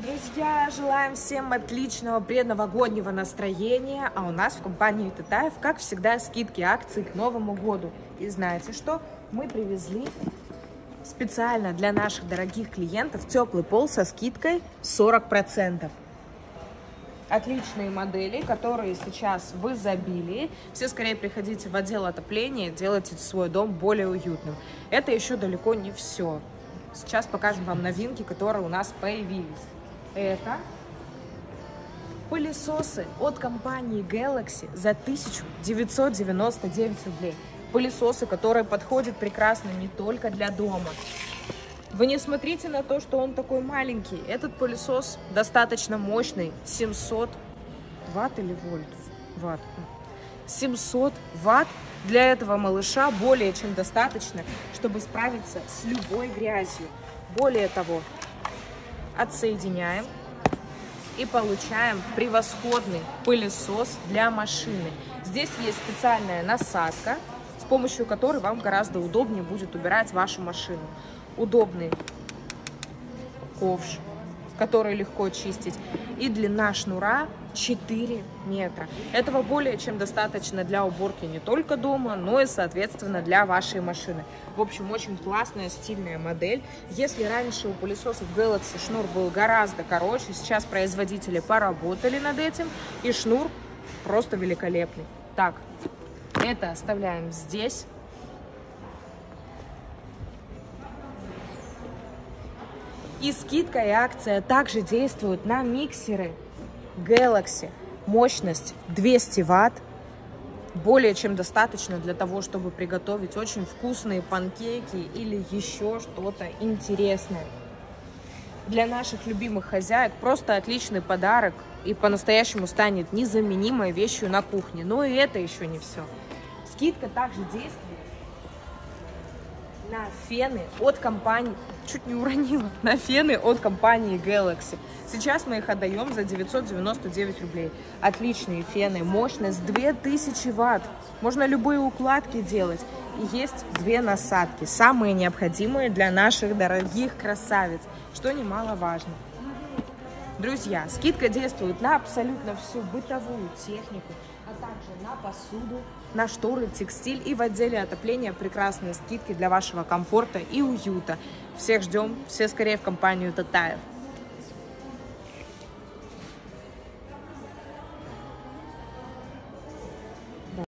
Друзья, желаем всем отличного предновогоднего настроения, а у нас в компании Татаев, как всегда, скидки акции к Новому году. И знаете что? Мы привезли специально для наших дорогих клиентов теплый пол со скидкой 40%. Отличные модели, которые сейчас в изобилии. Все скорее приходите в отдел отопления, делайте свой дом более уютным. Это еще далеко не все. Сейчас покажем вам новинки, которые у нас появились. Это пылесосы от компании Galaxy за 1999 рублей. Пылесосы, которые подходят прекрасно не только для дома. Вы не смотрите на то, что он такой маленький. Этот пылесос достаточно мощный. 700 ватт или вольт? Ватт. 700 ватт для этого малыша более чем достаточно, чтобы справиться с любой грязью. Более того, отсоединяем и получаем превосходный пылесос для машины. Здесь есть специальная насадка, с помощью которой вам гораздо удобнее будет убирать вашу машину. Удобный ковш, который легко чистить. И длина шнура 4 метра. Этого более чем достаточно для уборки не только дома, но и, соответственно, для вашей машины. В общем, очень классная, стильная модель. Если раньше у пылесосов Galaxy шнур был гораздо короче, сейчас производители поработали над этим, и шнур просто великолепный. Так, это оставляем здесь. И скидка и акция также действуют на миксеры Galaxy. Мощность 200 ватт. Более чем достаточно для того, чтобы приготовить очень вкусные панкейки или еще что-то интересное. Для наших любимых хозяек просто отличный подарок и по-настоящему станет незаменимой вещью на кухне. Но и это еще не все. Скидка также действует на фены от компании, чуть не уронила, на фены от компании Galaxy. Сейчас мы их отдаем за 999 рублей. Отличные фены, мощность 2000 ватт. Можно любые укладки делать. И есть две насадки, самые необходимые для наших дорогих красавиц, что немаловажно. Друзья, скидка действует на абсолютно всю бытовую технику, а также на посуду, на шторы, текстиль и в отделе отопления прекрасные скидки для вашего комфорта и уюта. Всех ждем, все скорее в компанию Татаев.